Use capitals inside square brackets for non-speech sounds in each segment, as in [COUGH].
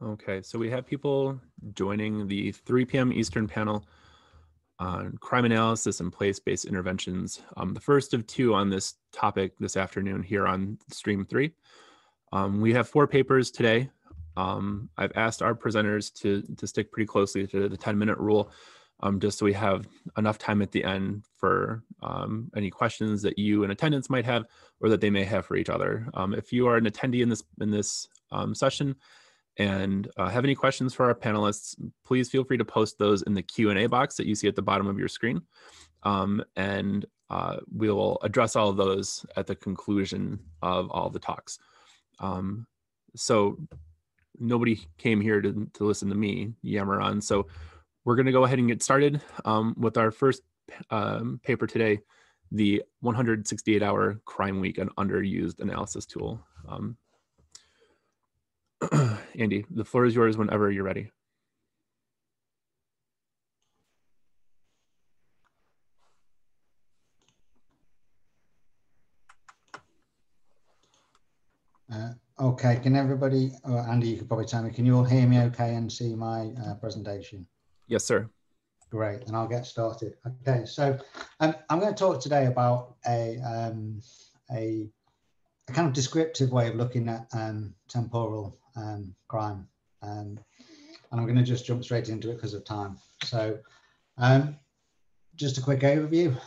Okay, so we have people joining the 3 p.m. Eastern panel on crime analysis and place-based interventions. Um, the first of two on this topic this afternoon here on stream three. Um, we have four papers today. Um, I've asked our presenters to, to stick pretty closely to the 10 minute rule, um, just so we have enough time at the end for um, any questions that you in attendance might have or that they may have for each other. Um, if you are an attendee in this, in this session, and uh, have any questions for our panelists, please feel free to post those in the Q&A box that you see at the bottom of your screen. Um, and uh, we will address all of those at the conclusion of all the talks. Um, so nobody came here to, to listen to me yammer on. So we're going to go ahead and get started um, with our first um, paper today, the 168 hour crime week and underused analysis tool. [CLEARS THROAT] Andy, the floor is yours whenever you're ready. Uh, okay, can everybody, uh, Andy, you could probably tell me, can you all hear me okay and see my uh, presentation? Yes, sir. Great, and I'll get started. Okay, so um, I'm going to talk today about a, um, a, a, kind of descriptive way of looking at um, temporal um, crime. Um, and I'm going to just jump straight into it because of time. So um, just a quick overview.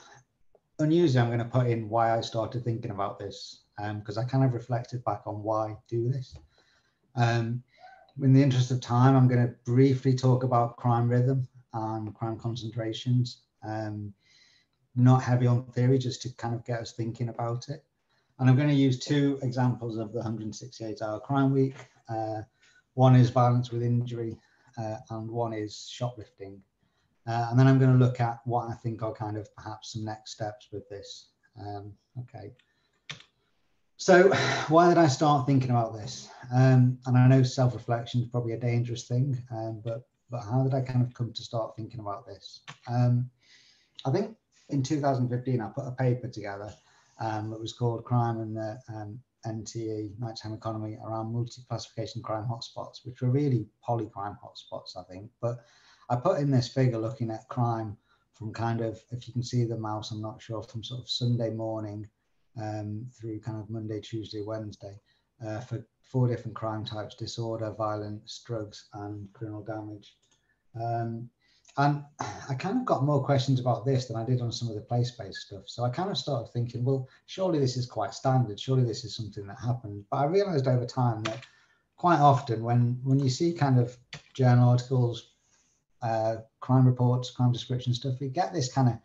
Unusually, I'm going to put in why I started thinking about this because um, I kind of reflected back on why do this. Um, in the interest of time, I'm going to briefly talk about crime rhythm and crime concentrations. Not heavy on theory, just to kind of get us thinking about it. And I'm going to use two examples of the 168 hour crime week one is violence with injury, uh, and one is shoplifting. Uh, and then I'm going to look at what I think are kind of perhaps some next steps with this. Um, okay. So why did I start thinking about this? Um, and I know self-reflection is probably a dangerous thing, um, but but how did I kind of come to start thinking about this? Um, I think in 2015 I put a paper together um, that was called Crime and the um, NTE, nighttime economy, around multi-classification crime hotspots, which were really polycrime hotspots, I think. But I put in this figure looking at crime from kind of, if you can see the mouse, I'm not sure, from sort of Sunday morning um, through kind of Monday, Tuesday, Wednesday, uh, for four different crime types, disorder, violence, drugs, and criminal damage. Um, and I kind of got more questions about this than I did on some of the place-based stuff. So I kind of started thinking, well, surely this is quite standard. Surely this is something that happens. But I realized over time that quite often when when you see kind of journal articles, uh, crime reports, crime description stuff, you get this kind of,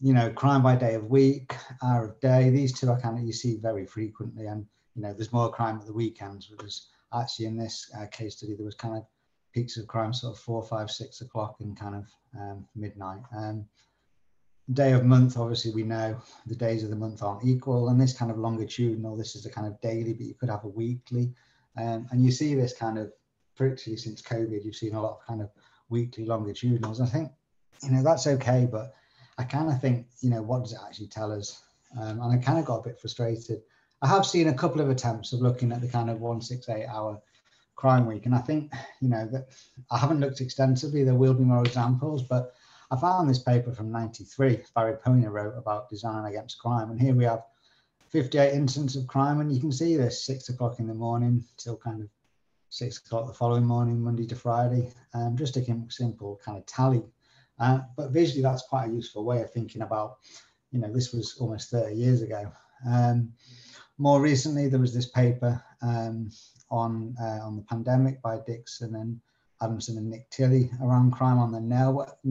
you know, crime by day of week, hour of day. These two are kind of you see very frequently. And, you know, there's more crime at the weekends, because actually in this uh, case study, there was kind of peaks of crime sort of four, five, six o'clock and kind of um, midnight. Um, day of month, obviously we know the days of the month aren't equal and this kind of longitudinal, this is a kind of daily, but you could have a weekly. Um, and you see this kind of, particularly since COVID, you've seen a lot of kind of weekly longitudinals. I think, you know, that's okay, but I kind of think, you know, what does it actually tell us? Um, and I kind of got a bit frustrated. I have seen a couple of attempts of looking at the kind of 168 hour Crime Week. And I think, you know, that I haven't looked extensively, there will be more examples, but I found this paper from 93, Barry Poyner wrote about design against crime. And here we have 58 incidents of crime. And you can see this six o'clock in the morning till kind of six o'clock the following morning, Monday to Friday. Um, just a simple kind of tally. Uh, but visually, that's quite a useful way of thinking about, you know, this was almost 30 years ago. Um, more recently, there was this paper um, on uh, on the pandemic by Dixon and Adamson and Nick Tilley around crime on the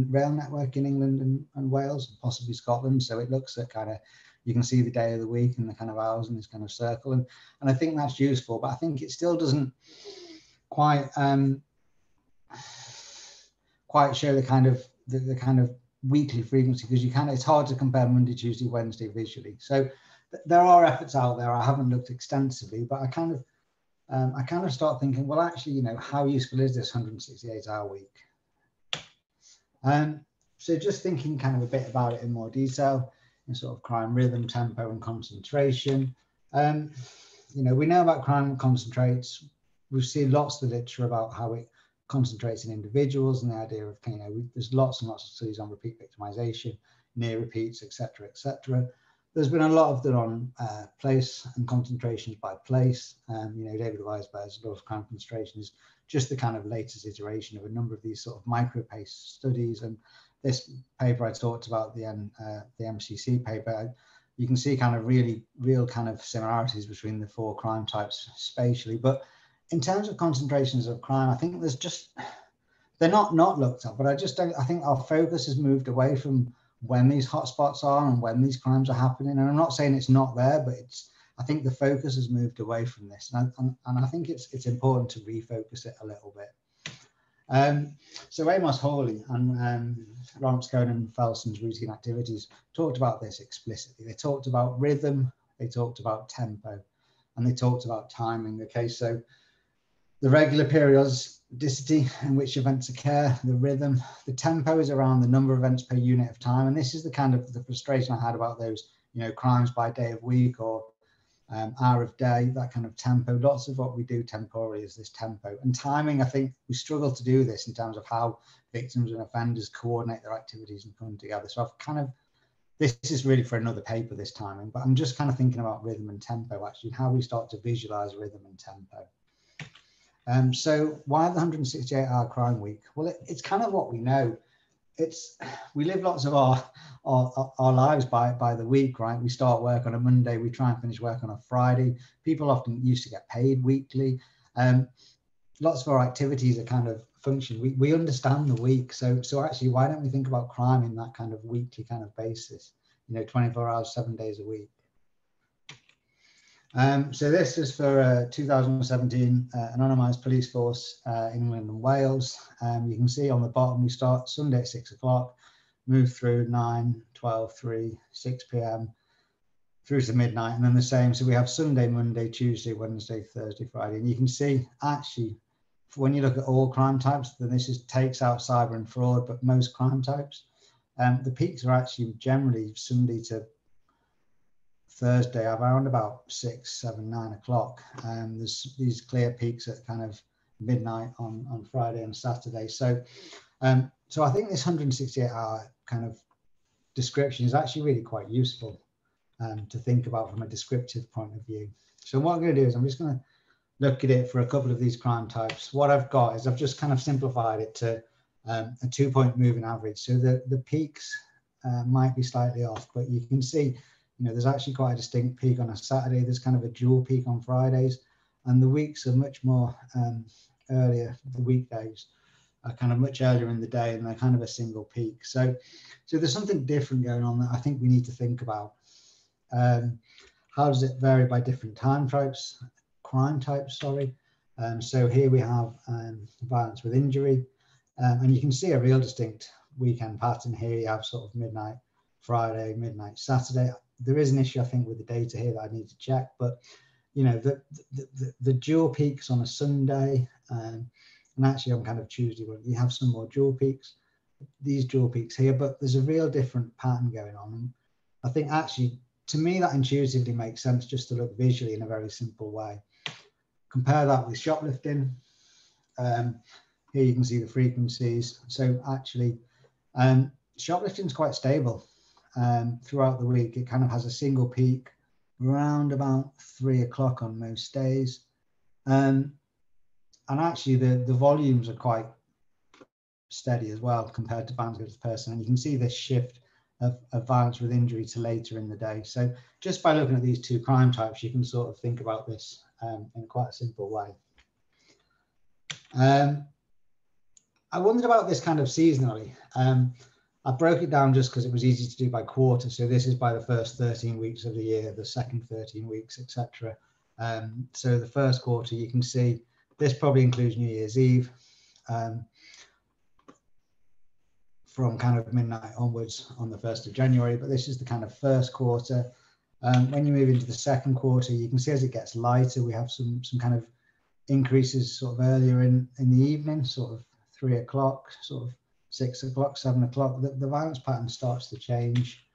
rail network in England and, and Wales and possibly Scotland. So it looks at kind of you can see the day of the week and the kind of hours in this kind of circle, and and I think that's useful. But I think it still doesn't quite um, quite show the kind of the, the kind of weekly frequency because you can it's hard to compare Monday, Tuesday, Wednesday visually. So th- there are efforts out there. I haven't looked extensively, but I kind of um, I kind of start thinking, well, actually, you know, how useful is this 168 hour week? Um, so just thinking kind of a bit about it in more detail, in sort of crime rhythm, tempo, and concentration. Um, you know, we know about crime concentrates we've seen lots of literature about how it concentrates in individuals and the idea of, you know, we, there's lots and lots of studies on repeat victimization, near repeats, etc., etc. There's been a lot of that on uh, place and concentrations by place. Um, you know, David Weisburd's law of crime concentration is just the kind of latest iteration of a number of these sort of micro-place studies. And this paper I talked about, the, uh, the MCC paper, you can see kind of really real kind of similarities between the four crime types spatially. But in terms of concentrations of crime, I think there's just, they're not not looked at, but I just don't, I think our focus has moved away from when these hotspots are and when these crimes are happening. And I'm not saying it's not there, but it's I think the focus has moved away from this, and I, and, and I think it's it's important to refocus it a little bit. Um, so Amos Hawley and um, Lawrence Cohen and Felson's routine activities talked about this explicitly. They talked about rhythm, they talked about tempo, and they talked about timing. Okay, so the regular periodicity in which events occur, the rhythm, the tempo is around the number of events per unit of time. And this is the kind of the frustration I had about those, you know, crimes by day of week or um, hour of day, that kind of tempo. Lots of what we do temporally is this tempo. And timing, I think we struggle to do this in terms of how victims and offenders coordinate their activities and come together. So I've kind of, this is really for another paper, this timing, but I'm just kind of thinking about rhythm and tempo, actually, how we start to visualize rhythm and tempo. Um, so why the 168 hour crime week? Well, it, it's kind of what we know. It's we live lots of our, our our lives by by the week, right? We start work on a Monday, we try and finish work on a Friday. People often used to get paid weekly. Um, lots of our activities are kind of function. We we understand the week, so so actually, why don't we think about crime in that kind of weekly kind of basis? You know, 24 hours, seven days a week. Um, so this is for uh, 2017 uh, anonymised police force uh, England and Wales. Um, you can see on the bottom we start Sunday at 6 o'clock, move through 9, 12, 3, 6 p.m. through to midnight and then the same. So we have Sunday, Monday, Tuesday, Wednesday, Thursday, Friday. And you can see actually when you look at all crime types, then this is takes out cyber and fraud, but most crime types, um, the peaks are actually generally Sunday to Thursday around about six, seven, nine o'clock. And there's these clear peaks at kind of midnight on, on Friday and Saturday. So, um, so I think this 168 hour kind of description is actually really quite useful um, to think about from a descriptive point of view. So what I'm going to do is I'm just going to look at it for a couple of these crime types. What I've got is I've just kind of simplified it to um, a two point moving average. So the, the peaks uh, might be slightly off, but you can see you know, there's actually quite a distinct peak on a Saturday. There's kind of a dual peak on Fridays, and the weeks are much more um, earlier. The weekdays are kind of much earlier in the day, and they're kind of a single peak. So, so there's something different going on that I think we need to think about. Um, how does it vary by different time types, crime types? Sorry. Um, so here we have um, violence with injury, um, and you can see a real distinct weekend pattern here. You have sort of midnight Friday, midnight Saturday there is an issue, I think, with the data here that I need to check. But you know, the the, the, the dual peaks on a Sunday, um, and actually on kind of Tuesday, you have some more dual peaks, these dual peaks here, but there's a real different pattern going on. And I think actually, to me, that intuitively makes sense just to look visually in a very simple way. Compare that with shoplifting. Um, here you can see the frequencies. So actually, um, shoplifting is quite stable um, throughout the week. It kind of has a single peak around about three o'clock on most days. Um, and actually the, the volumes are quite steady as well compared to violence against person. And you can see this shift of, of, violence with injury to later in the day. So just by looking at these two crime types, you can sort of think about this um, in quite a simple way. Um, I wondered about this kind of seasonally. Um, I broke it down just because it was easy to do by quarter. So this is by the first 13 weeks of the year, the second 13 weeks, etc. Um, so the first quarter, you can see this probably includes New Year's Eve um, from kind of midnight onwards on the 1st of January. But this is the kind of first quarter. Um, when you move into the second quarter, you can see as it gets lighter, we have some some kind of increases sort of earlier in, in the evening, sort of three o'clock, sort of six o'clock, seven o'clock, the, the violence pattern starts to change.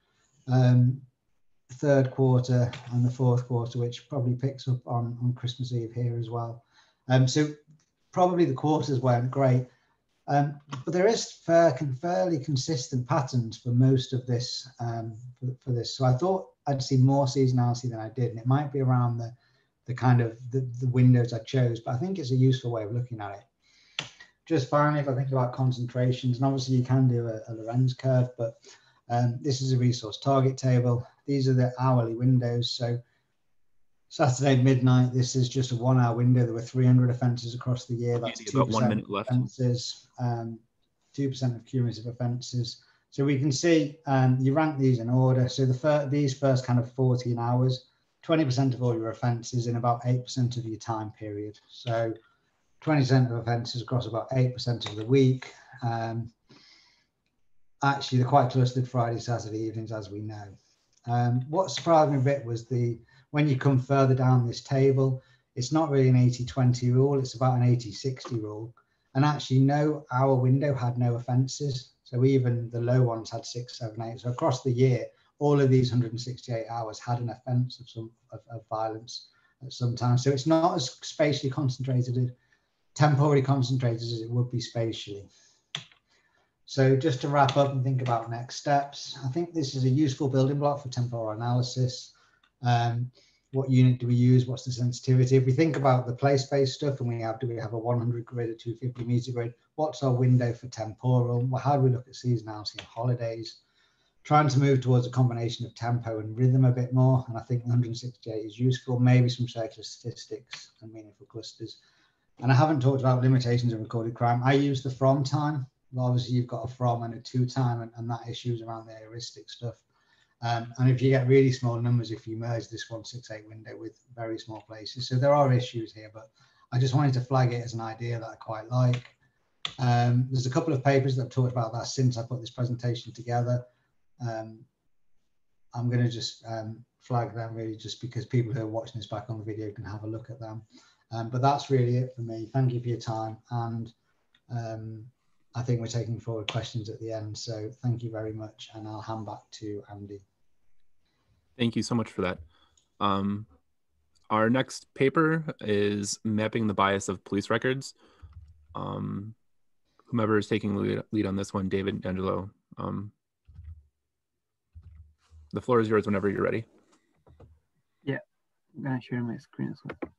Um, third quarter and the fourth quarter, which probably picks up on, on Christmas Eve here as well. Um, so probably the quarters weren't great. Um, but there is fair, fairly consistent patterns for most of this um, for, for, this. So I thought I'd see more seasonality than I did, and it might be around the the kind of the, the windows I chose. But I think it's a useful way of looking at it. Just finally, if I think about concentrations, and obviously you can do a, a Lorenz curve, but um, this is a resource target table. These are the hourly windows. So Saturday midnight, this is just a one hour window. There were 300 offences across the year. That's one minute left. Offences, um, 2% of cumulative offences. So we can see um, you rank these in order. So the fir these first kind of 14 hours, 20% of all your offences in about 8% of your time period. So 20% of offences across about 8% of the week. Um, actually, they're quite clustered Friday, Saturday evenings, as we know. Um, what surprised me a bit was the when you come further down this table, it's not really an 80-20 rule, it's about an 80-60 rule. And actually no, our window had no offences. So even the low ones had six, seven, eight. So across the year, all of these 168 hours had an offence of some of, of, violence at some time. So it's not as spatially concentrated, temporally concentrated as it would be spatially. So just to wrap up and think about next steps, I think this is a useful building block for temporal analysis. Um, what unit do we use? What's the sensitivity? If we think about the place-based stuff and we have, do we have a 100 grid, a 250 meter grid? What's our window for temporal? Well, how do we look at seasonality and holidays? Trying to move towards a combination of tempo and rhythm a bit more. And I think 168 is useful, maybe some circular statistics and meaningful clusters. And I haven't talked about limitations of recorded crime. I use the from time. Well, obviously you've got a from and a to time and, and that issues around the heuristic stuff. Um, and if you get really small numbers, if you merge this 168 window with very small places. So there are issues here, but I just wanted to flag it as an idea that I quite like. Um, there's a couple of papers that have talked about that since I put this presentation together. Um, I'm going to just um, flag them really just because people who are watching this back on the video can have a look at them. Um, but that's really it for me. Thank you for your time. And um, I think we're taking forward questions at the end. So thank you very much. And I'll hand back to Andy. Thank you so much for that. Um, our next paper is mapping the bias of police records. Um, whomever is taking lead, lead on this one, David Angelo. Um, the floor is yours whenever you're ready. Yeah, I'm gonna share my screen as well.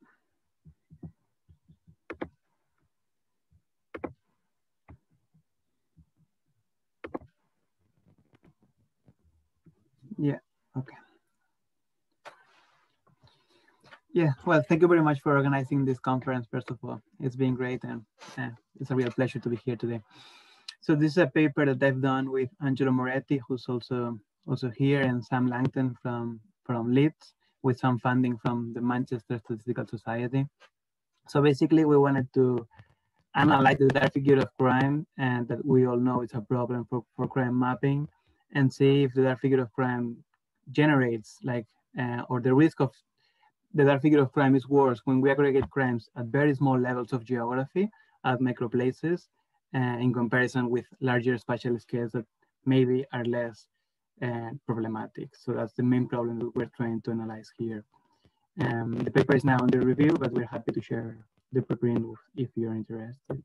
Yeah, okay. Yeah, well, thank you very much for organizing this conference, first of all. It's been great and uh, it's a real pleasure to be here today. So this is a paper that I've done with Angelo Moretti, who's also also here, and Sam Langton from, from Leeds, with some funding from the Manchester Statistical Society. So basically, we wanted to analyze the figure of crime, and that we all know it's a problem for, for crime mapping, and see if the dark figure of crime generates like uh, or the risk of the dark figure of crime is worse when we aggregate crimes at very small levels of geography at microplaces uh, in comparison with larger spatial scales that maybe are less uh, problematic. So that's the main problem that we're trying to analyze here. Um, the paper is now under review, but we're happy to share the preprint if you're interested.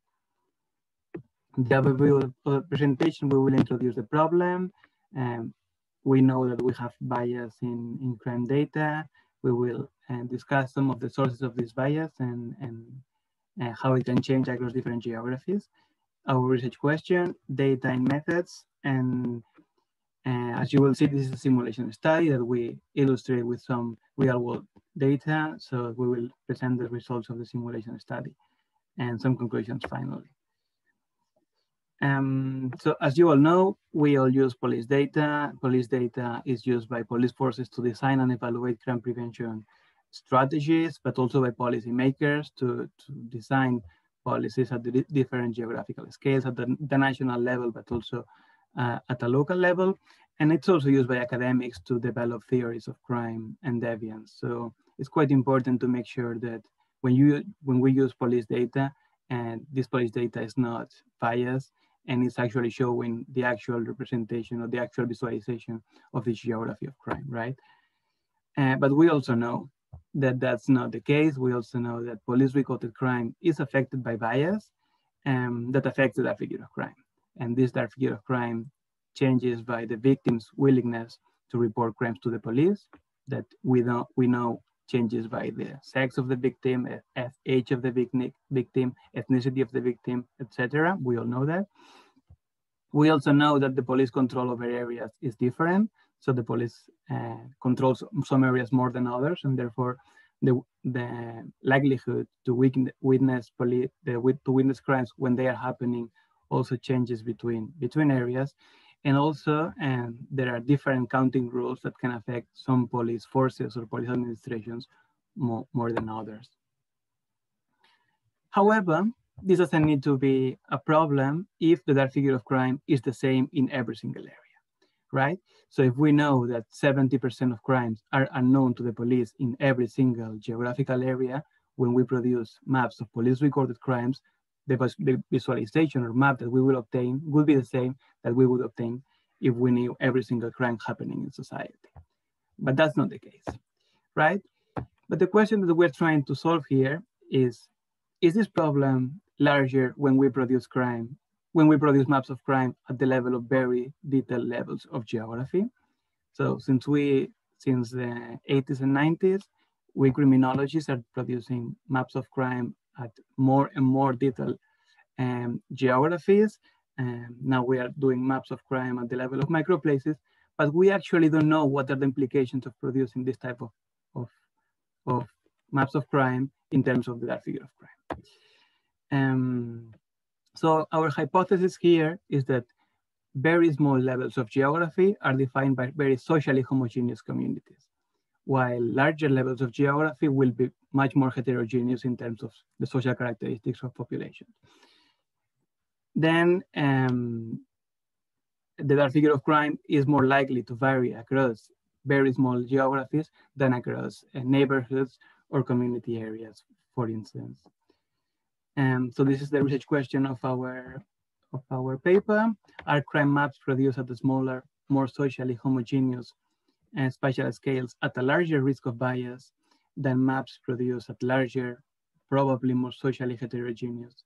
The overview of the presentation, we will introduce the problem, um, we know that we have bias in, in crime data. We will uh, discuss some of the sources of this bias and, and how it can change across different geographies. Our research question, data and methods, and uh, as you will see, this is a simulation study that we illustrate with some real world data. So we will present the results of the simulation study and some conclusions finally. Um, so as you all know, we all use police data. Police data is used by police forces to design and evaluate crime prevention strategies, but also by policymakers to, to design policies at the different geographical scales at the, the national level, but also uh, at a local level. And it's also used by academics to develop theories of crime and deviance. So it's quite important to make sure that when you when we use police data, and this police data is not biased, and it's actually showing the actual representation or the actual visualization of the geography of crime, right? Uh, but we also know that that's not the case. We also know that police recorded crime is affected by bias um, that affects the figure of crime. And this dark figure of crime changes by the victim's willingness to report crimes to the police that we don't, we know changes by the sex of the victim, age of the victim, ethnicity of the victim, etc. We all know that. We also know that the police control over areas is different. So the police uh, controls some areas more than others, and therefore the, the likelihood to witness police, the, to witness crimes when they are happening also changes between, between areas. And also, and there are different counting rules that can affect some police forces or police administrations more, more than others. However, this doesn't need to be a problem if the dark figure of crime is the same in every single area right? So if we know that 70% of crimes are unknown to the police in every single geographical area, when we produce maps of police recorded crimes, the visualization or map that we will obtain will be the same that we would obtain if we knew every single crime happening in society. But that's not the case, right? But the question that we're trying to solve here is, is this problem larger when we produce crime when we produce maps of crime at the level of very detailed levels of geography. So since we, since the 80s and 90s, we criminologists are producing maps of crime at more and more detailed um, geographies. And now we are doing maps of crime at the level of microplaces, but we actually don't know what are the implications of producing this type of, of, of maps of crime in terms of the dark figure of crime. Um, so our hypothesis here is that very small levels of geography are defined by very socially homogeneous communities, while larger levels of geography will be much more heterogeneous in terms of the social characteristics of populations. Then um, the dark figure of crime is more likely to vary across very small geographies than across uh, neighborhoods or community areas, for instance. Um, so this is the research question of our of our paper. Are crime maps produced at the smaller, more socially homogeneous and spatial scales at a larger risk of bias than maps produced at larger, probably more socially heterogeneous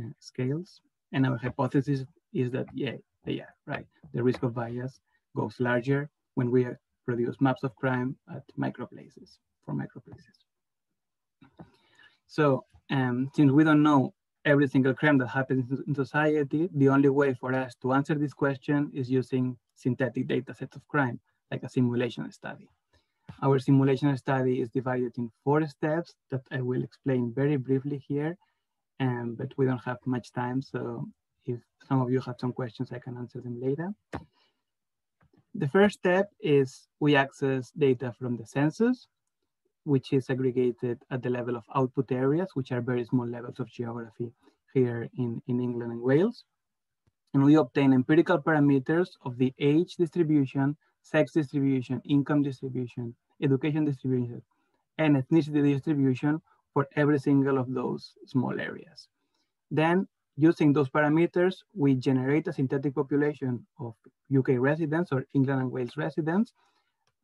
uh, scales? And our hypothesis is that, yeah, yeah, right. The risk of bias goes larger when we produce maps of crime at microplaces, for microplaces. So um, since we don't know every single crime that happens in society, the only way for us to answer this question is using synthetic data sets of crime, like a simulation study. Our simulation study is divided in four steps that I will explain very briefly here, um, but we don't have much time. So if some of you have some questions, I can answer them later. The first step is we access data from the census which is aggregated at the level of output areas, which are very small levels of geography here in, in England and Wales. And we obtain empirical parameters of the age distribution, sex distribution, income distribution, education distribution, and ethnicity distribution for every single of those small areas. Then using those parameters, we generate a synthetic population of UK residents or England and Wales residents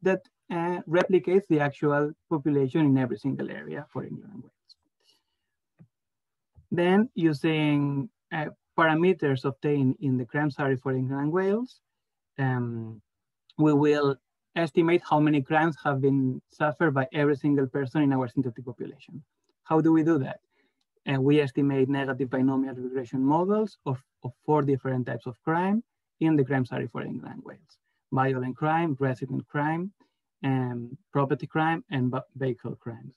that uh, replicates the actual population in every single area for England and Wales. Then using uh, parameters obtained in the study for England and Wales, um, we will estimate how many crimes have been suffered by every single person in our synthetic population. How do we do that? And we estimate negative binomial regression models of, of four different types of crime in the crime study for England and Wales. Violent crime, resident crime, um, property crime and vehicle crimes.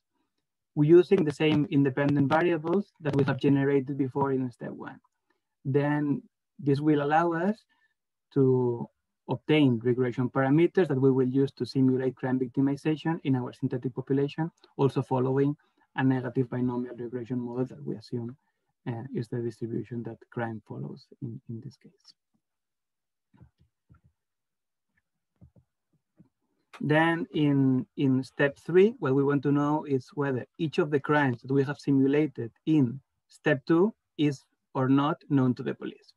We're using the same independent variables that we have generated before in step one. Then this will allow us to obtain regression parameters that we will use to simulate crime victimization in our synthetic population, also following a negative binomial regression model that we assume uh, is the distribution that crime follows in, in this case. Then in, in step three, what we want to know is whether each of the crimes that we have simulated in step two is or not known to the police.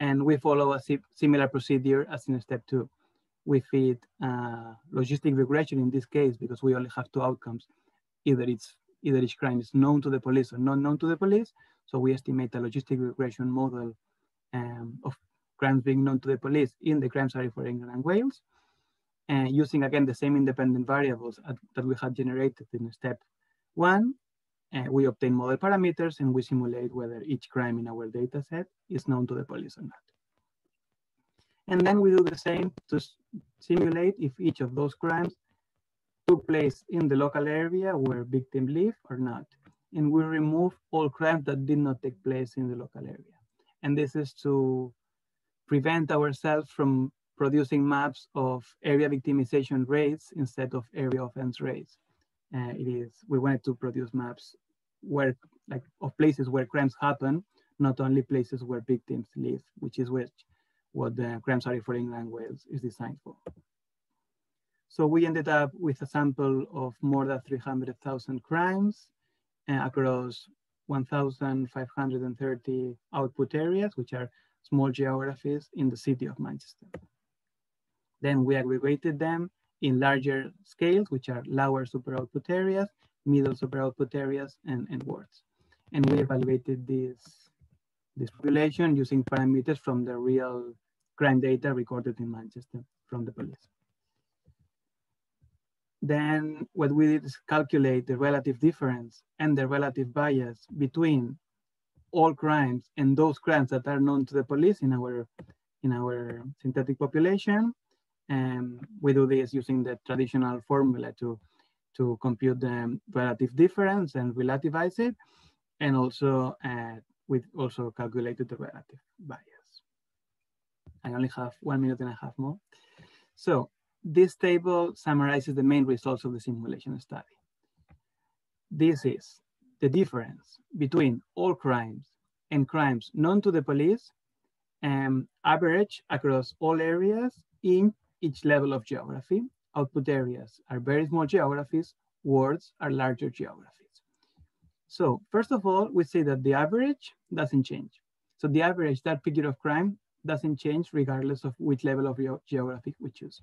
And we follow a similar procedure as in step two. We feed uh, logistic regression in this case because we only have two outcomes either it's either each crime is known to the police or not known to the police. So we estimate a logistic regression model um, of crimes being known to the police in the crime study for England and Wales, and using again the same independent variables at, that we had generated in step one. Uh, we obtain model parameters and we simulate whether each crime in our data set is known to the police or not. And then we do the same to simulate if each of those crimes took place in the local area where victim live or not. And we remove all crimes that did not take place in the local area. And this is to prevent ourselves from producing maps of area victimization rates instead of area offense rates. Uh, it is, we wanted to produce maps where, like, of places where crimes happen, not only places where victims live, which is which what the crime study for England Wales is designed for. So we ended up with a sample of more than 300,000 crimes uh, across 1,530 output areas, which are small geographies in the city of Manchester. Then we aggregated them in larger scales, which are lower super output areas, middle super output areas, and, and wards. And we evaluated this, this population using parameters from the real crime data recorded in Manchester from the police. Then what we did is calculate the relative difference and the relative bias between all crimes and those crimes that are known to the police in our in our synthetic population. And we do this using the traditional formula to, to compute the relative difference and relativize it. And also uh, we also calculated the relative bias. I only have one minute and a half more. So this table summarizes the main results of the simulation study. This is the difference between all crimes and crimes known to the police and average across all areas in each level of geography. Output areas are very small geographies, wards are larger geographies. So first of all, we say that the average doesn't change. So the average, that figure of crime, doesn't change regardless of which level of geography we choose.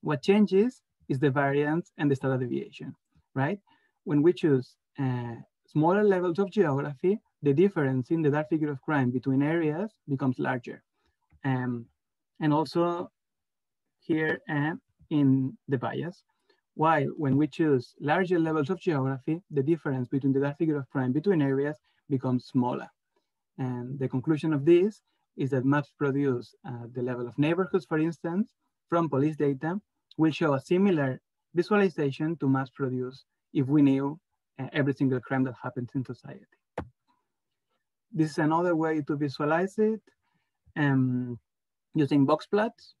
What changes is the variance and the standard deviation, right? When we choose uh, smaller levels of geography, the difference in the dark figure of crime between areas becomes larger. Um, and also here uh, in the bias, while when we choose larger levels of geography, the difference between the dark figure of crime between areas becomes smaller. And the conclusion of this is that maps produced at the level of neighborhoods, for instance, from police data will show a similar visualization to maps produced if we knew uh, every single crime that happens in society. This is another way to visualize it um, using box plots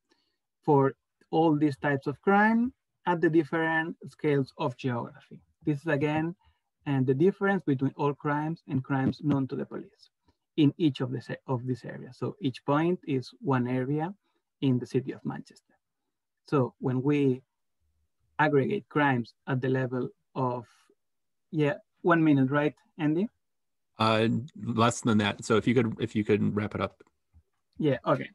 for all these types of crime at the different scales of geography. This is again, and the difference between all crimes and crimes known to the police in each of, the, of these areas. So each point is one area in the city of Manchester. So when we aggregate crimes at the level of, yeah, one minute, right, Andy? Uh, less than that. So if you could, if you could wrap it up. Yeah. Okay.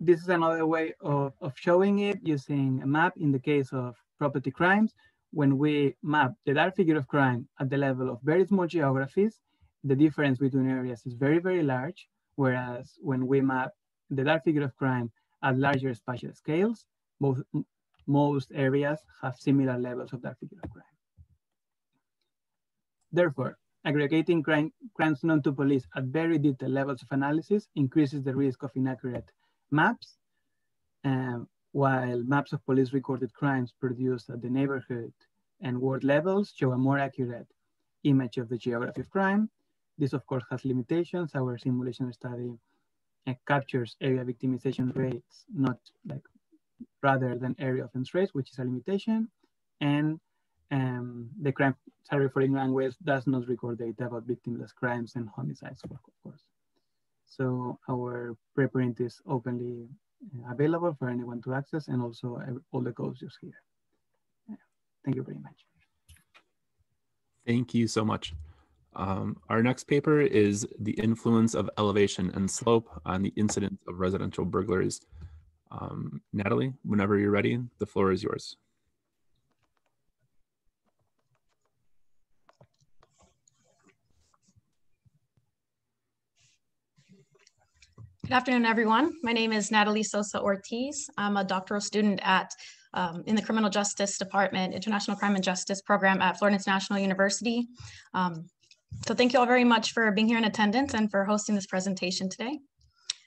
This is another way of, of showing it using a map in the case of property crimes. When we map the dark figure of crime at the level of very small geographies, the difference between areas is very, very large. Whereas when we map the dark figure of crime at larger spatial scales, both, most areas have similar levels of dark figure of crime. Therefore, aggregating crime, crimes known to police at very detailed levels of analysis increases the risk of inaccurate maps, um, while maps of police recorded crimes produced at the neighborhood and ward levels show a more accurate image of the geography of crime, this of course has limitations. Our simulation study uh, captures area victimization rates, not like rather than area offense rates, which is a limitation. And um, the crime study for England does not record data about victimless crimes and homicides, of course. So our preprint is openly uh, available for anyone to access and also all the codes just here. Thank you very much. Thank you so much. Um, our next paper is the influence of elevation and slope on the incidence of residential burglaries. Um, Natalie, whenever you're ready, the floor is yours. Good afternoon, everyone. My name is Natalie Sosa Ortiz. I'm a doctoral student at um, in the Criminal Justice Department, International Crime and Justice Program at Florida International University. Um, so thank you all very much for being here in attendance and for hosting this presentation today.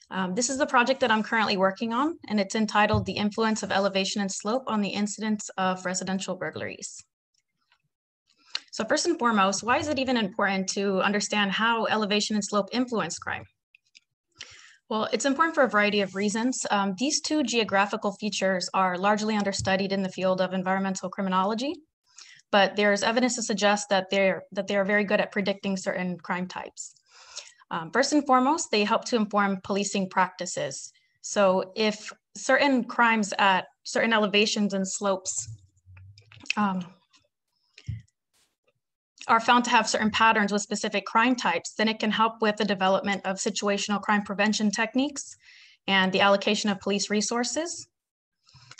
Um, this is the project that I'm currently working on, and it's entitled The Influence of Elevation and Slope on the Incidence of Residential Burglaries. So first and foremost, why is it even important to understand how elevation and slope influence crime? Well, it's important for a variety of reasons. Um, these two geographical features are largely understudied in the field of environmental criminology, but there's evidence to suggest that they're, that they are very good at predicting certain crime types. Um, first and foremost, they help to inform policing practices. So if certain crimes at certain elevations and slopes um, are found to have certain patterns with specific crime types, then it can help with the development of situational crime prevention techniques and the allocation of police resources.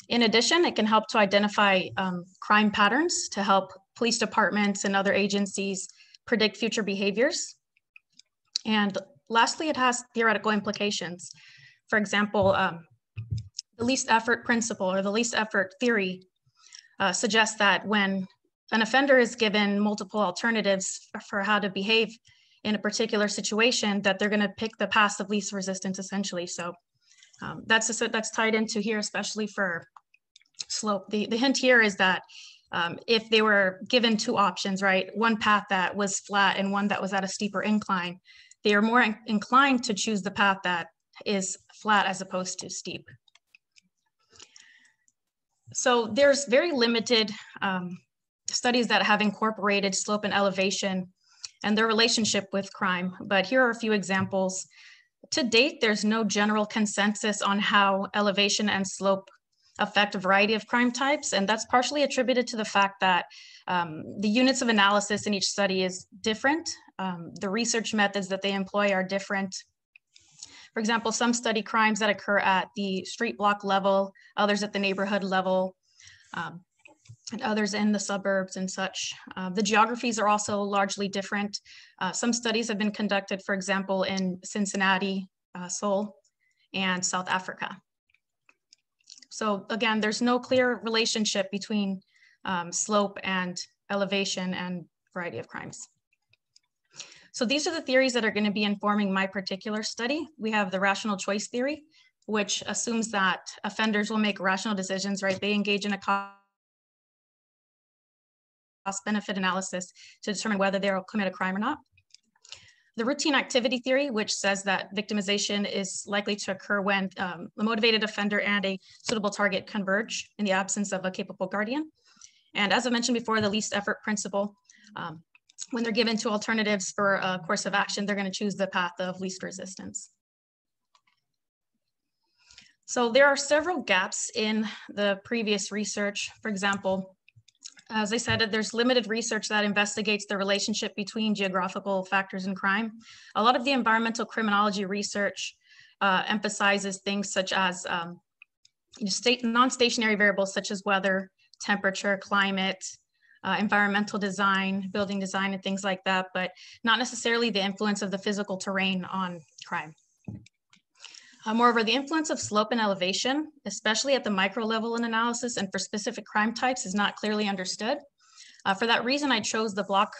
In addition, it can help to identify um, crime patterns to help police departments and other agencies predict future behaviors. And lastly, it has theoretical implications. For example, um, the least effort principle or the least effort theory uh, suggests that when an offender is given multiple alternatives for how to behave in a particular situation that they're going to pick the path of least resistance essentially. So um, that's that's tied into here especially for slope. The, the hint here is that um, if they were given two options right one path that was flat and one that was at a steeper incline they are more in inclined to choose the path that is flat as opposed to steep. So there's very limited um, studies that have incorporated slope and elevation and their relationship with crime. But here are a few examples. To date, there's no general consensus on how elevation and slope affect a variety of crime types. And that's partially attributed to the fact that um, the units of analysis in each study is different. Um, the research methods that they employ are different. For example, some study crimes that occur at the street block level, others at the neighborhood level. Um, and others in the suburbs and such. Uh, the geographies are also largely different. Uh, some studies have been conducted, for example, in Cincinnati, uh, Seoul, and South Africa. So again, there's no clear relationship between um, slope and elevation and variety of crimes. So these are the theories that are gonna be informing my particular study. We have the rational choice theory, which assumes that offenders will make rational decisions, right? They engage in a cost benefit analysis to determine whether they'll commit a crime or not. The routine activity theory, which says that victimization is likely to occur when um, a motivated offender and a suitable target converge in the absence of a capable guardian. And as I mentioned before, the least effort principle, um, when they're given two alternatives for a course of action, they're gonna choose the path of least resistance. So there are several gaps in the previous research. For example, as I said, there's limited research that investigates the relationship between geographical factors and crime. A lot of the environmental criminology research uh, emphasizes things such as um, non-stationary variables such as weather, temperature, climate, uh, environmental design, building design, and things like that, but not necessarily the influence of the physical terrain on crime. Uh, moreover, the influence of slope and elevation, especially at the micro level in analysis and for specific crime types is not clearly understood. Uh, for that reason, I chose the block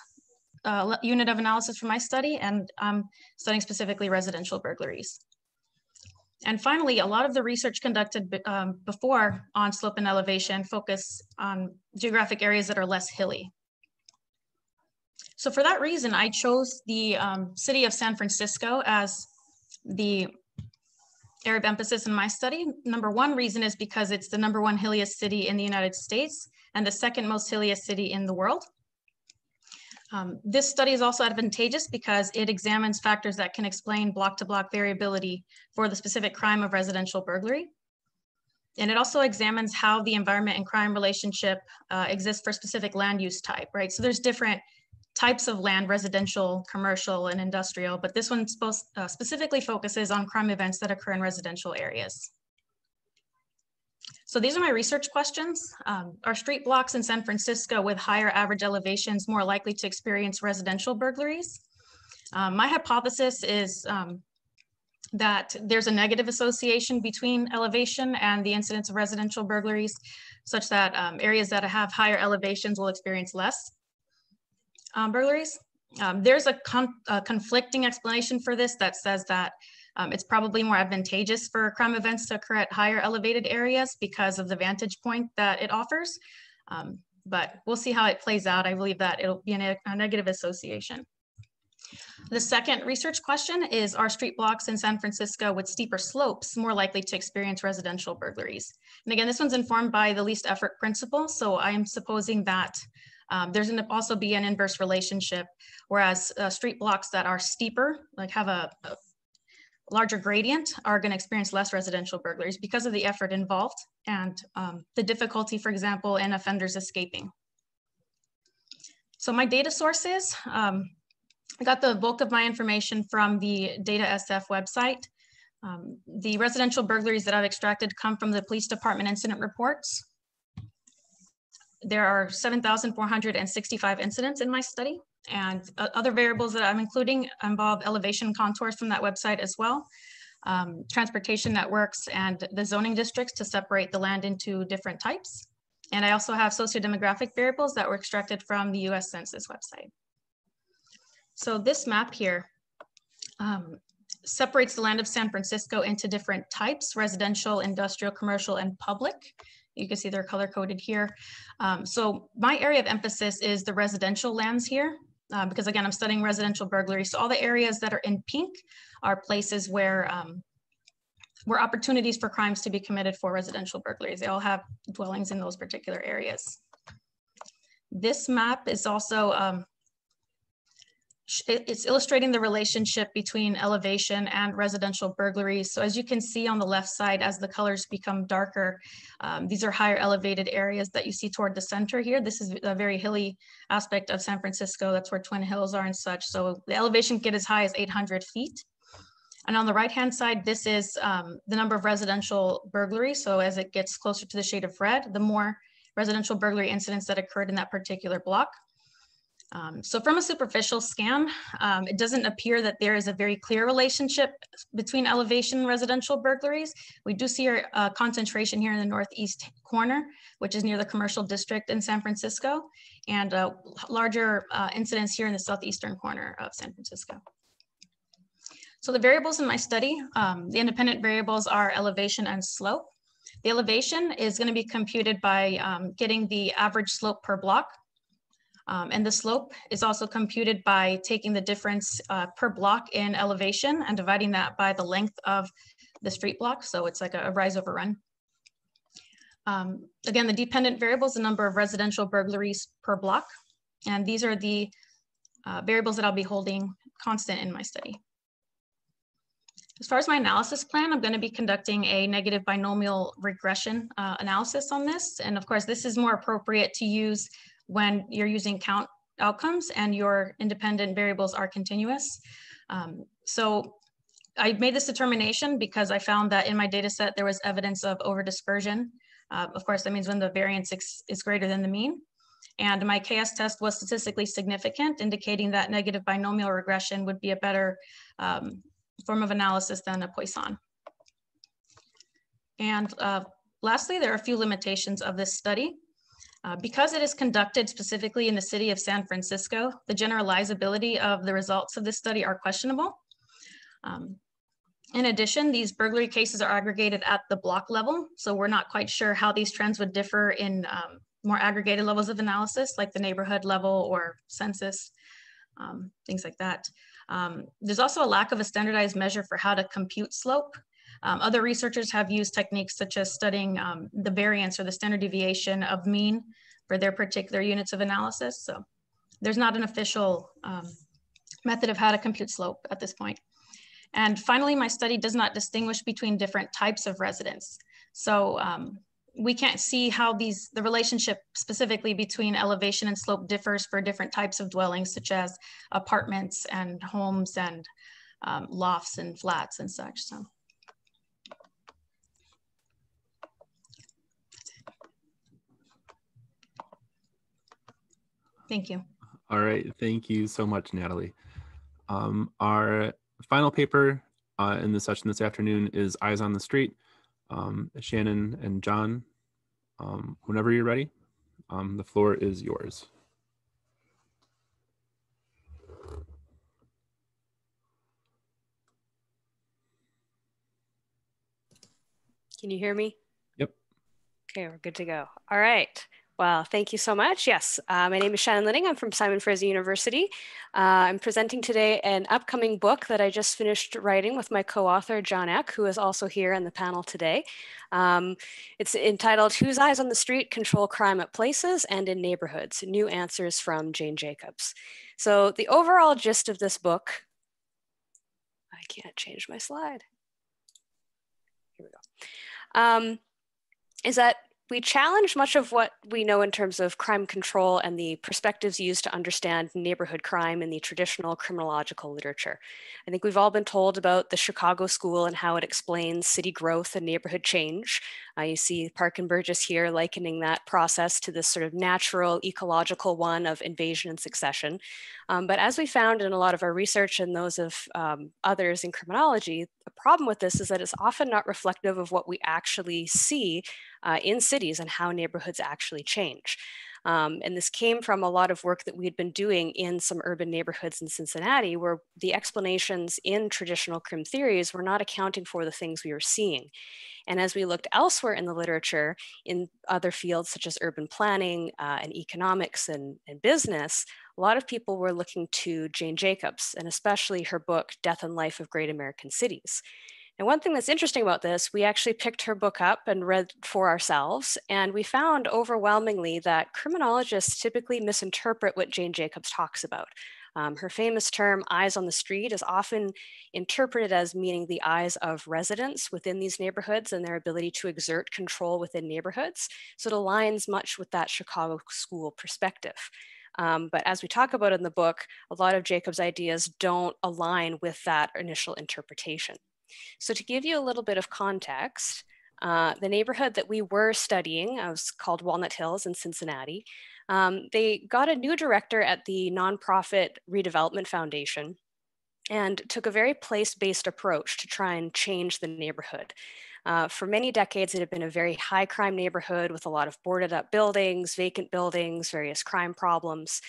uh, unit of analysis for my study and I'm studying specifically residential burglaries. And finally, a lot of the research conducted um, before on slope and elevation focus on geographic areas that are less hilly. So for that reason, I chose the um, city of San Francisco as the area of emphasis in my study. Number one reason is because it's the number one hilliest city in the United States and the second most hilliest city in the world. Um, this study is also advantageous because it examines factors that can explain block-to-block -block variability for the specific crime of residential burglary. And it also examines how the environment and crime relationship uh, exists for specific land use type, right? So there's different types of land, residential, commercial, and industrial, but this one uh, specifically focuses on crime events that occur in residential areas. So these are my research questions. Um, are street blocks in San Francisco with higher average elevations more likely to experience residential burglaries? Um, my hypothesis is um, that there's a negative association between elevation and the incidence of residential burglaries, such that um, areas that have higher elevations will experience less um, burglaries. Um, there's a, a, conflicting explanation for this that says that um, it's probably more advantageous for crime events to occur at higher elevated areas because of the vantage point that it offers. Um, but we'll see how it plays out. I believe that it'll be a, a negative association. The second research question is, are street blocks in San Francisco with steeper slopes more likely to experience residential burglaries? And again, this one's informed by the least effort principle. So I am supposing that um, there's going to also be an inverse relationship, whereas uh, street blocks that are steeper, like have a, a larger gradient, are going to experience less residential burglaries because of the effort involved and um, the difficulty, for example, in offenders escaping. So my data sources, um, I got the bulk of my information from the Data SF website. Um, the residential burglaries that I've extracted come from the police department incident reports. There are 7,465 incidents in my study and uh, other variables that I'm including involve elevation contours from that website as well, um, transportation networks and the zoning districts to separate the land into different types. And I also have socio-demographic variables that were extracted from the US Census website. So this map here um, separates the land of San Francisco into different types, residential, industrial, commercial, and public. You can see they're color coded here. Um, so my area of emphasis is the residential lands here, uh, because again, I'm studying residential burglary. So all the areas that are in pink are places where um, where opportunities for crimes to be committed for residential burglaries. They all have dwellings in those particular areas. This map is also um, it's illustrating the relationship between elevation and residential burglaries. So as you can see on the left side, as the colors become darker, um, these are higher elevated areas that you see toward the center here. This is a very hilly aspect of San Francisco. That's where Twin Hills are and such. So the elevation get as high as 800 feet. And on the right-hand side, this is um, the number of residential burglaries. So as it gets closer to the shade of red, the more residential burglary incidents that occurred in that particular block. Um, so from a superficial scan, um, it doesn't appear that there is a very clear relationship between elevation and residential burglaries. We do see a, concentration here in the northeast corner, which is near the commercial district in San Francisco, and a larger uh, incidence here in the southeastern corner of San Francisco. So the variables in my study, um, the independent variables are elevation and slope. The elevation is going to be computed by um, getting the average slope per block um, and the slope is also computed by taking the difference uh, per block in elevation and dividing that by the length of the street block. So it's like a, a rise over run. Um, again, the dependent variable is the number of residential burglaries per block. And these are the uh, variables that I'll be holding constant in my study. As far as my analysis plan, I'm going to be conducting a negative binomial regression uh, analysis on this. And of course, this is more appropriate to use when you're using count outcomes and your independent variables are continuous. Um, so I made this determination because I found that in my data set, there was evidence of over dispersion. Uh, of course, that means when the variance is greater than the mean. And my KS test was statistically significant, indicating that negative binomial regression would be a better um, form of analysis than a Poisson. And uh, lastly, there are a few limitations of this study. Uh, because it is conducted specifically in the city of San Francisco, the generalizability of the results of this study are questionable. Um, in addition, these burglary cases are aggregated at the block level, so we're not quite sure how these trends would differ in um, more aggregated levels of analysis, like the neighborhood level or census, um, things like that. Um, there's also a lack of a standardized measure for how to compute slope. Um, other researchers have used techniques such as studying um, the variance or the standard deviation of mean for their particular units of analysis. So there's not an official um, method of how to compute slope at this point. And finally, my study does not distinguish between different types of residents. So um, we can't see how these the relationship specifically between elevation and slope differs for different types of dwellings, such as apartments and homes and um, lofts and flats and such. So. Thank you. All right. Thank you so much, Natalie. Um, our final paper uh, in the session this afternoon is Eyes on the Street. Um, Shannon and John, um, whenever you're ready, um, the floor is yours. Can you hear me? Yep. Okay, we're good to go. All right. Well, thank you so much. Yes, uh, my name is Shannon Linning. I'm from Simon Fraser University. Uh, I'm presenting today an upcoming book that I just finished writing with my co-author, John Eck, who is also here on the panel today. Um, it's entitled Whose Eyes on the Street Control Crime at Places and in Neighborhoods, New Answers from Jane Jacobs. So the overall gist of this book, I can't change my slide. Here we go. Um, is that we challenge much of what we know in terms of crime control and the perspectives used to understand neighborhood crime in the traditional criminological literature. I think we've all been told about the Chicago School and how it explains city growth and neighborhood change. Uh, you see Park and Burgess here likening that process to this sort of natural ecological one of invasion and succession. Um, but as we found in a lot of our research and those of um, others in criminology, the problem with this is that it's often not reflective of what we actually see uh, in cities and how neighborhoods actually change. Um, and this came from a lot of work that we had been doing in some urban neighborhoods in Cincinnati, where the explanations in traditional crim theories were not accounting for the things we were seeing. And as we looked elsewhere in the literature, in other fields such as urban planning uh, and economics and, and business, a lot of people were looking to Jane Jacobs, and especially her book, Death and Life of Great American Cities. And one thing that's interesting about this, we actually picked her book up and read for ourselves, and we found overwhelmingly that criminologists typically misinterpret what Jane Jacobs talks about. Um, her famous term, eyes on the street, is often interpreted as meaning the eyes of residents within these neighborhoods and their ability to exert control within neighborhoods. So it aligns much with that Chicago school perspective. Um, but as we talk about in the book, a lot of Jacobs' ideas don't align with that initial interpretation. So to give you a little bit of context, uh, the neighborhood that we were studying uh, was called Walnut Hills in Cincinnati. Um, they got a new director at the nonprofit Redevelopment Foundation and took a very place-based approach to try and change the neighborhood. Uh, for many decades, it had been a very high crime neighborhood with a lot of boarded up buildings, vacant buildings, various crime problems.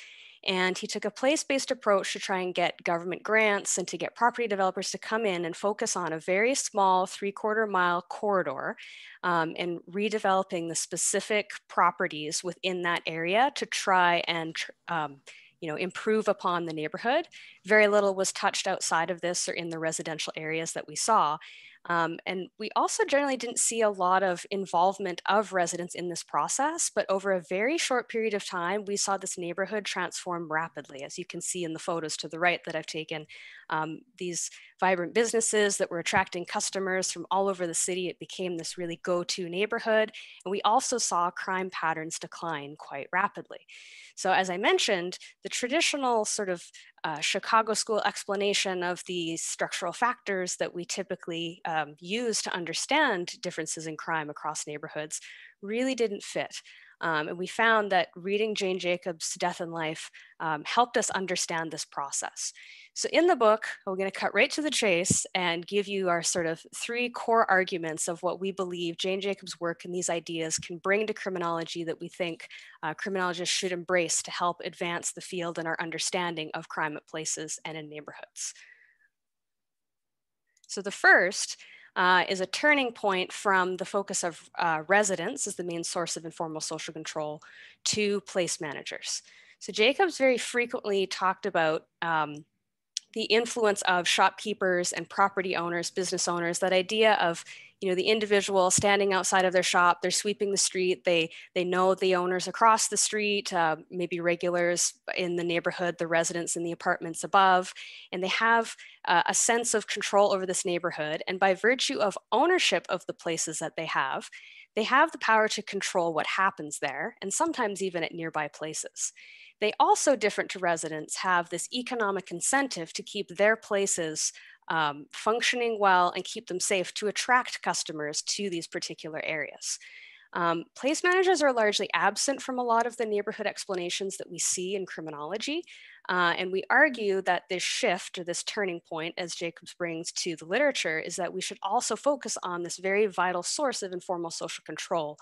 And he took a place-based approach to try and get government grants and to get property developers to come in and focus on a very small three-quarter mile corridor um, and redeveloping the specific properties within that area to try and um, you know, improve upon the neighborhood. Very little was touched outside of this or in the residential areas that we saw. Um, and we also generally didn't see a lot of involvement of residents in this process, but over a very short period of time, we saw this neighborhood transform rapidly, as you can see in the photos to the right that I've taken. Um, these vibrant businesses that were attracting customers from all over the city, it became this really go-to neighborhood. And we also saw crime patterns decline quite rapidly. So as I mentioned, the traditional sort of uh, Chicago school explanation of the structural factors that we typically um, use to understand differences in crime across neighborhoods really didn't fit. Um, and we found that reading Jane Jacobs' Death and Life um, helped us understand this process. So in the book, we're going to cut right to the chase and give you our sort of three core arguments of what we believe Jane Jacobs' work and these ideas can bring to criminology that we think uh, criminologists should embrace to help advance the field and our understanding of crime at places and in neighborhoods. So the first uh, is a turning point from the focus of uh, residents as the main source of informal social control to place managers. So Jacobs very frequently talked about um, the influence of shopkeepers and property owners, business owners, that idea of you know the individual standing outside of their shop they're sweeping the street they they know the owners across the street uh, maybe regulars in the neighborhood the residents in the apartments above and they have uh, a sense of control over this neighborhood and by virtue of ownership of the places that they have they have the power to control what happens there and sometimes even at nearby places. They also, different to residents, have this economic incentive to keep their places um, functioning well and keep them safe to attract customers to these particular areas. Um, place managers are largely absent from a lot of the neighborhood explanations that we see in criminology. Uh, and we argue that this shift or this turning point, as Jacobs brings to the literature, is that we should also focus on this very vital source of informal social control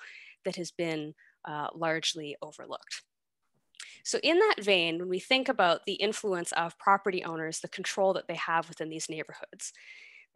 that has been uh, largely overlooked. So in that vein, when we think about the influence of property owners, the control that they have within these neighborhoods,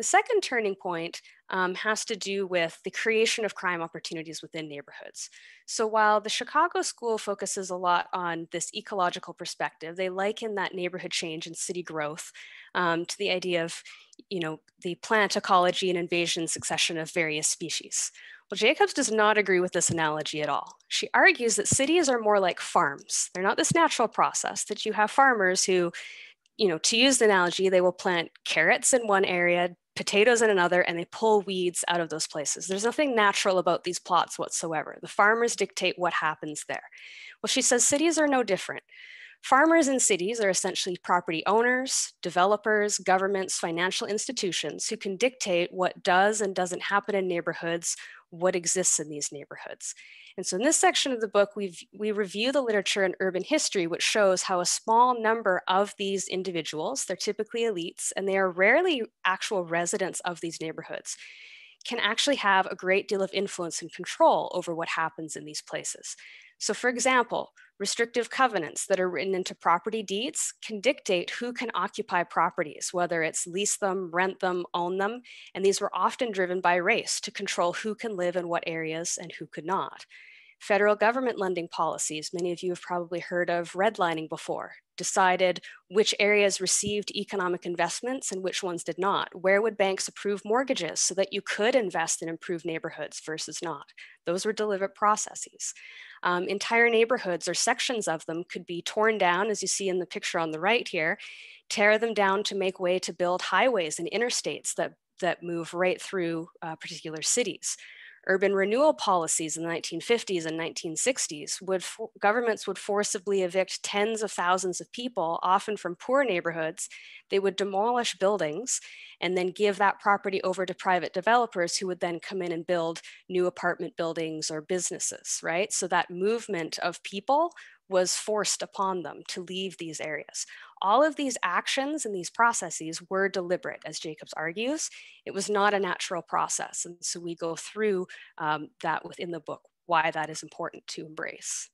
the second turning point um, has to do with the creation of crime opportunities within neighborhoods. So while the Chicago School focuses a lot on this ecological perspective, they liken that neighborhood change and city growth um, to the idea of, you know, the plant ecology and invasion succession of various species. Well, Jacobs does not agree with this analogy at all. She argues that cities are more like farms. They're not this natural process that you have farmers who you know, to use the analogy, they will plant carrots in one area, potatoes in another and they pull weeds out of those places. There's nothing natural about these plots whatsoever. The farmers dictate what happens there. Well, she says cities are no different. Farmers in cities are essentially property owners, developers, governments, financial institutions who can dictate what does and doesn't happen in neighborhoods, what exists in these neighborhoods. And so in this section of the book, we we review the literature in urban history, which shows how a small number of these individuals, they're typically elites, and they are rarely actual residents of these neighborhoods, can actually have a great deal of influence and control over what happens in these places. So for example, restrictive covenants that are written into property deeds can dictate who can occupy properties, whether it's lease them, rent them, own them. And these were often driven by race to control who can live in what areas and who could not. Federal government lending policies, many of you have probably heard of redlining before, decided which areas received economic investments and which ones did not. Where would banks approve mortgages so that you could invest in improved neighborhoods versus not? Those were deliberate processes. Um, entire neighborhoods or sections of them could be torn down, as you see in the picture on the right here, tear them down to make way to build highways and interstates that, that move right through uh, particular cities urban renewal policies in the 1950s and 1960s would governments would forcibly evict tens of thousands of people often from poor neighborhoods they would demolish buildings and then give that property over to private developers who would then come in and build new apartment buildings or businesses right so that movement of people was forced upon them to leave these areas. All of these actions and these processes were deliberate, as Jacobs argues. It was not a natural process. And so we go through um, that within the book, why that is important to embrace.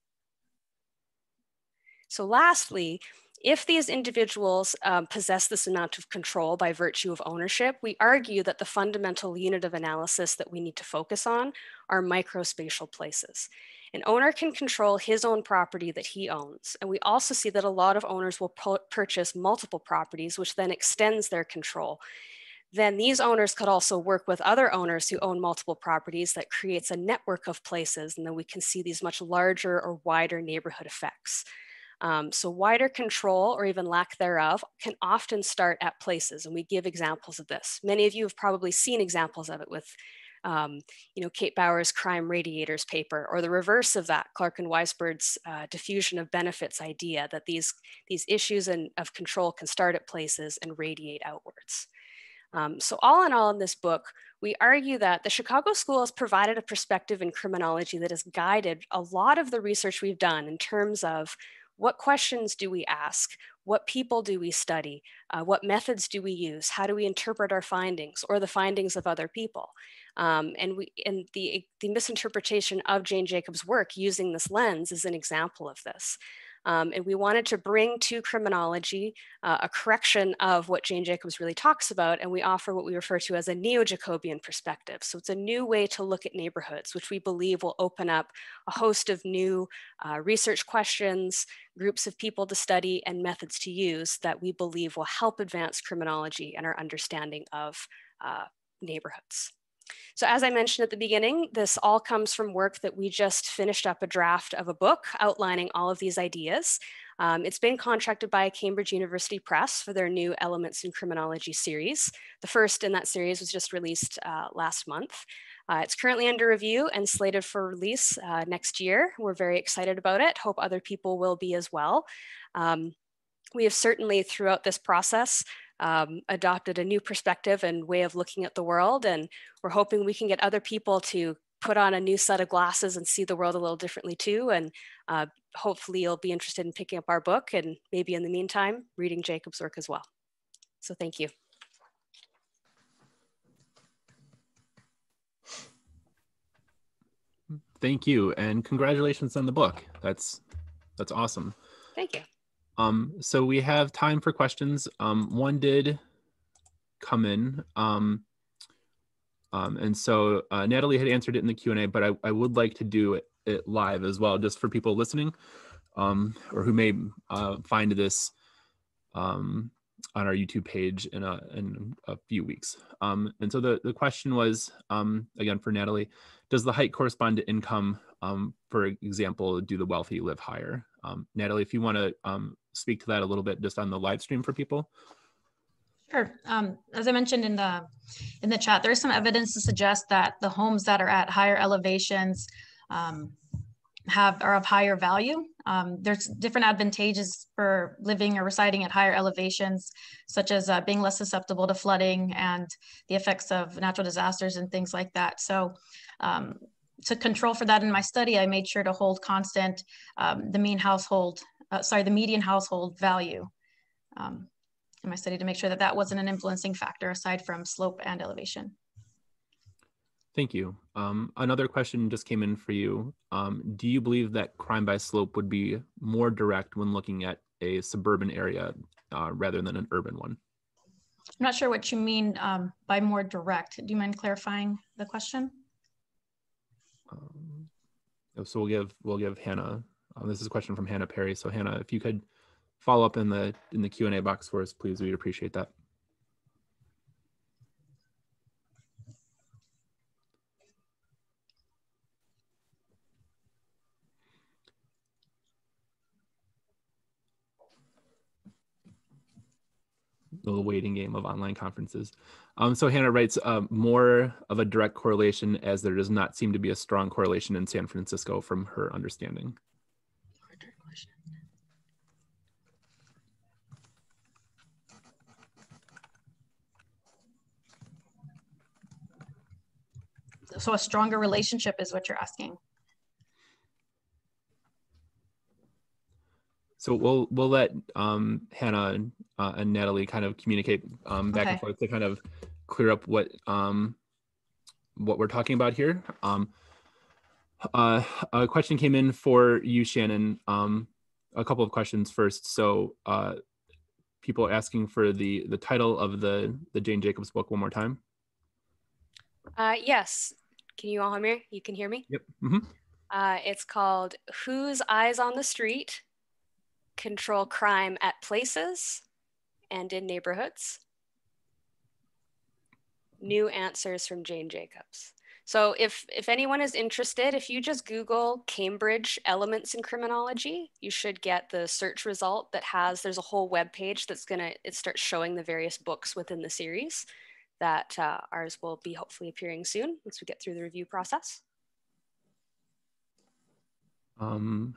So lastly, if these individuals um, possess this amount of control by virtue of ownership, we argue that the fundamental unit of analysis that we need to focus on are microspatial places. An owner can control his own property that he owns. And we also see that a lot of owners will purchase multiple properties, which then extends their control. Then these owners could also work with other owners who own multiple properties that creates a network of places. And then we can see these much larger or wider neighborhood effects. Um, so wider control or even lack thereof can often start at places. And we give examples of this. Many of you have probably seen examples of it with um, you know, Kate Bowers' crime radiators paper, or the reverse of that, Clarke and Weisburd's uh, diffusion of benefits idea that these, these issues in, of control can start at places and radiate outwards. Um, so all in all in this book, we argue that the Chicago School has provided a perspective in criminology that has guided a lot of the research we've done in terms of what questions do we ask? What people do we study? Uh, what methods do we use? How do we interpret our findings or the findings of other people? Um, and we and the, the misinterpretation of Jane Jacobs' work using this lens is an example of this. Um, and we wanted to bring to criminology uh, a correction of what Jane Jacobs really talks about, and we offer what we refer to as a neo-Jacobian perspective. So it's a new way to look at neighborhoods, which we believe will open up a host of new uh, research questions, groups of people to study, and methods to use that we believe will help advance criminology and our understanding of uh, neighborhoods. So as I mentioned at the beginning, this all comes from work that we just finished up a draft of a book outlining all of these ideas. Um, it's been contracted by Cambridge University Press for their new Elements in Criminology series. The first in that series was just released uh, last month. Uh, it's currently under review and slated for release uh, next year. We're very excited about it. Hope other people will be as well. Um, we have certainly throughout this process um, adopted a new perspective and way of looking at the world. And we're hoping we can get other people to put on a new set of glasses and see the world a little differently too. And uh, hopefully you'll be interested in picking up our book and maybe in the meantime, reading Jacobs' work as well. So thank you. Thank you, and congratulations on the book. That's that's awesome. Thank you. Um, so we have time for questions. Um, one did come in. Um, um, and so uh, Natalie had answered it in the Q&A, but I, I would like to do it, it live as well, just for people listening um, or who may uh, find this um, on our YouTube page in a, in a few weeks. And so the, the question was, again, for Natalie, does the height correspond to income? For example, do the wealthy live higher? Um, Natalie, if you want to um, speak to that a little bit just on the live stream for people. Sure. Um, as I mentioned in the in the chat, there is some evidence to suggest that the homes that are at higher elevations um, have are of higher value. Um, there's different advantages for living or residing at higher elevations, such as uh, being less susceptible to flooding and the effects of natural disasters and things like that. So um, to control for that in my study, I made sure to hold constant um, the mean household, uh, sorry, the median household value um, in my study to make sure that that wasn't an influencing factor aside from slope and elevation. Thank you. Um, another question just came in for you. Um, do you believe that crime by slope would be more direct when looking at a suburban area uh, rather than an urban one? I'm not sure what you mean um, by more direct. Do you mind clarifying the question? Um, so we'll give we'll give Hannah. Uh, this is a question from Hannah Perry. So Hannah, if you could follow up in the in the Q and A box for us, please, we'd appreciate that. Little waiting game of online conferences. Um, so Hannah writes uh, more of a direct correlation as there does not seem to be a strong correlation in San Francisco from her understanding. So a stronger relationship is what you're asking. So we'll we'll let um, Hannah uh, and Natalie kind of communicate um, back okay. and forth to kind of clear up what um, what we're talking about here. Um, uh, a question came in for you, Shannon. Um, a couple of questions first. So uh, people asking for the the title of the the Jane Jacobs book one more time. Uh, yes. Can you all hear me? You can hear me? Yep. Mm -hmm. uh, it's called Whose Eyes on the Street? Control crime at places and in neighborhoods. New answers from Jane Jacobs. So if, if anyone is interested, if you just Google Cambridge elements in criminology, you should get the search result that has, there's a whole web page that's gonna, it starts showing the various books within the series that uh, ours will be hopefully appearing soon once we get through the review process. Um,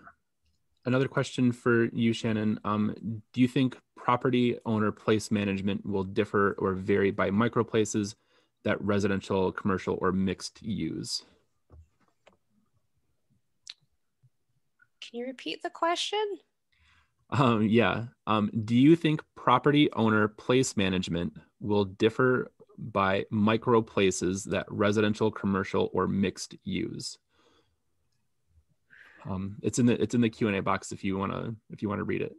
another question for you, Shannon. Um, do you think property owner place management will differ or vary by microplaces that residential, commercial, or mixed use? Can you repeat the question? Um, yeah. Um, do you think property owner place management will differ by microplaces that residential, commercial, or mixed use? Um, it's in the it's in the Q and A box if you want to if you want to read it.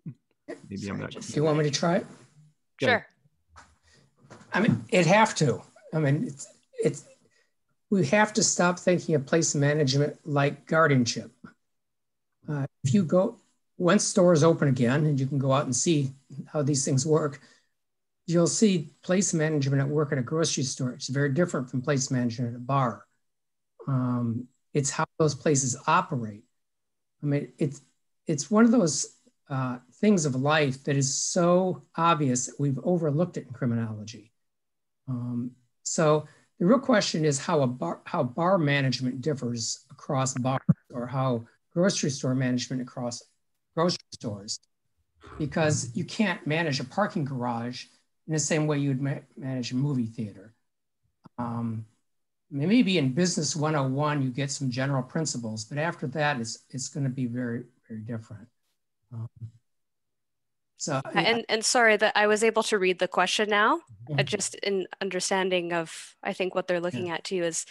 Maybe Sorry, I'm not. Just, you want me to try it? Sure. I mean, it have to. I mean, it's it's we have to stop thinking of place management like guardianship. Uh, if you go once stores open again and you can go out and see how these things work, you'll see place management at work at a grocery store. It's very different from place management at a bar. Um, it's how those places operate. I mean, it's it's one of those uh, things of life that is so obvious that we've overlooked it in criminology. Um, so the real question is how a bar how bar management differs across bars, or how grocery store management across grocery stores, because you can't manage a parking garage in the same way you'd ma manage a movie theater. Um, maybe in business 101 you get some general principles but after that it's it's going to be very very different um, so and and sorry that i was able to read the question now yeah. just in understanding of i think what they're looking yeah. at too is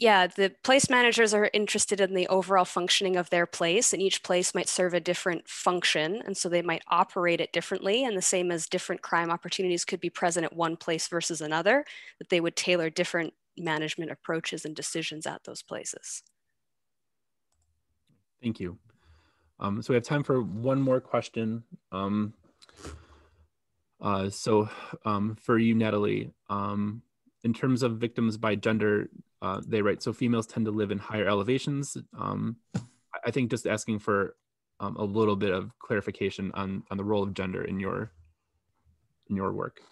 yeah, the place managers are interested in the overall functioning of their place, and each place might serve a different function. And so they might operate it differently. And the same as different crime opportunities could be present at one place versus another, that they would tailor different management approaches and decisions at those places. Thank you. Um, so we have time for one more question. Um, uh, so um, for you, Natalie, um, in terms of victims by gender, uh, they write, so females tend to live in higher elevations. Um, I think just asking for um, a little bit of clarification on, on the role of gender in your, in your work.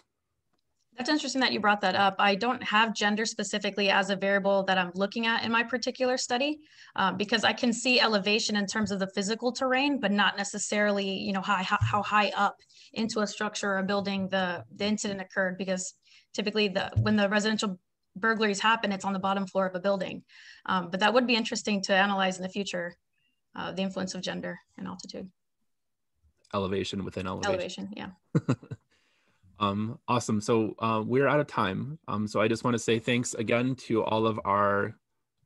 That's interesting that you brought that up. I don't have gender specifically as a variable that I'm looking at in my particular study um, because I can see elevation in terms of the physical terrain, but not necessarily, you know, how, how high up into a structure or a building the, the incident occurred because typically the when the residential burglaries happen, it's on the bottom floor of a building. Um, but that would be interesting to analyze in the future, uh, the influence of gender and altitude. Elevation within elevation. Elevation, yeah. [LAUGHS] um, awesome. So uh, we're out of time. Um, so I just want to say thanks again to all of our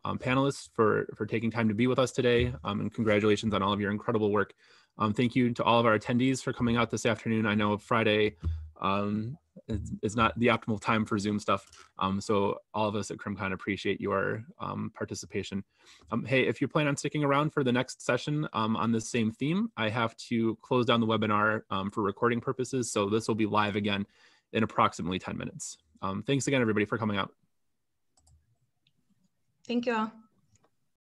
um, panelists for, for taking time to be with us today. Um, and congratulations on all of your incredible work. Um, thank you to all of our attendees for coming out this afternoon. I know Friday is, not the optimal time for Zoom stuff. Um, so all of us at CrimCon appreciate your um, participation. Um, hey, if you plan on sticking around for the next session um, on this same theme, I have to close down the webinar um, for recording purposes. So this will be live again in approximately 10 minutes. Um, thanks again, everybody, for coming out. Thank you all.